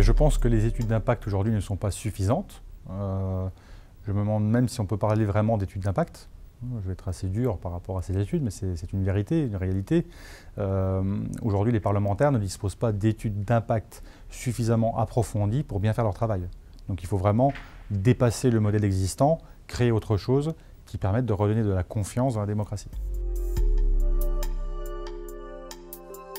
Je pense que les études d'impact aujourd'hui ne sont pas suffisantes. Euh, je me demande même si on peut parler vraiment d'études d'impact. Je vais être assez dur par rapport à ces études, mais c'est une vérité, une réalité. Euh, aujourd'hui, les parlementaires ne disposent pas d'études d'impact suffisamment approfondies pour bien faire leur travail. Donc il faut vraiment dépasser le modèle existant, créer autre chose qui permette de redonner de la confiance dans la démocratie.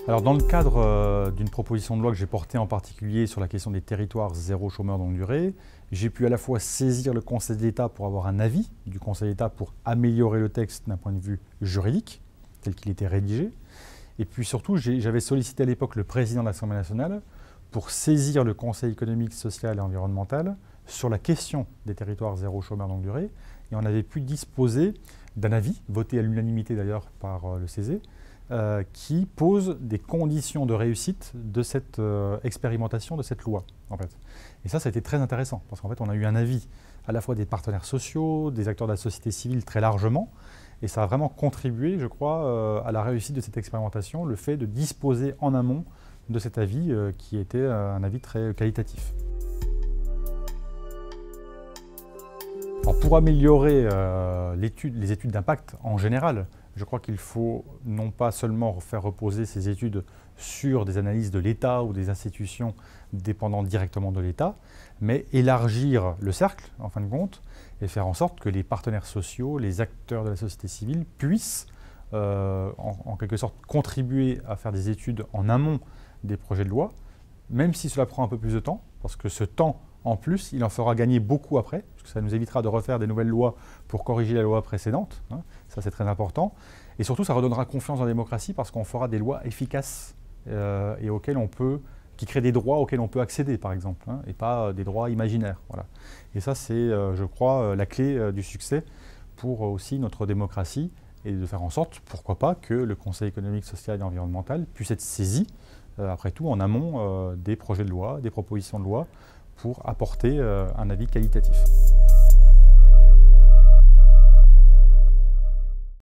Alors dans le cadre euh, d'une proposition de loi que j'ai portée en particulier sur la question des territoires zéro chômeur longue durée, j'ai pu à la fois saisir le Conseil d'État pour avoir un avis du Conseil d'État pour améliorer le texte d'un point de vue juridique, tel qu'il était rédigé, et puis surtout j'avais sollicité à l'époque le président de l'Assemblée nationale pour saisir le Conseil économique, social et environnemental sur la question des territoires zéro chômeur longue durée, et on avait pu disposer d'un avis, voté à l'unanimité d'ailleurs par euh, le CESE, euh, qui pose des conditions de réussite de cette euh, expérimentation, de cette loi. Et ça, ça a été très intéressant, parce qu'en fait, on a eu un avis à la fois des partenaires sociaux, des acteurs de la société civile très largement, et ça a vraiment contribué, je crois, à la réussite de cette expérimentation, le fait de disposer en amont de cet avis qui était un avis très qualitatif. Pour améliorer les études d'impact en général, je crois qu'il faut non pas seulement faire reposer ces études sur des analyses de l'État ou des institutions dépendant directement de l'État, mais élargir le cercle, en fin de compte, et faire en sorte que les partenaires sociaux, les acteurs de la société civile puissent, euh, en, quelque sorte, contribuer à faire des études en amont des projets de loi, même si cela prend un peu plus de temps, parce que ce temps, en plus, il en fera gagner beaucoup après, parce ça nous évitera de refaire des nouvelles lois pour corriger la loi précédente. Hein. Ça, c'est très important. Et surtout, ça redonnera confiance en démocratie parce qu'on fera des lois efficaces euh, et auxquelles on peut, qui créent des droits auxquels on peut accéder, par exemple, hein, et pas euh, des droits imaginaires. Voilà. Et ça, c'est, euh, je crois, la clé du succès pour aussi notre démocratie et de faire en sorte, pourquoi pas, que le Conseil économique, social et environnemental puisse être saisi, après tout, en amont des projets de loi, des propositions de loi, pour apporter euh, un avis qualitatif.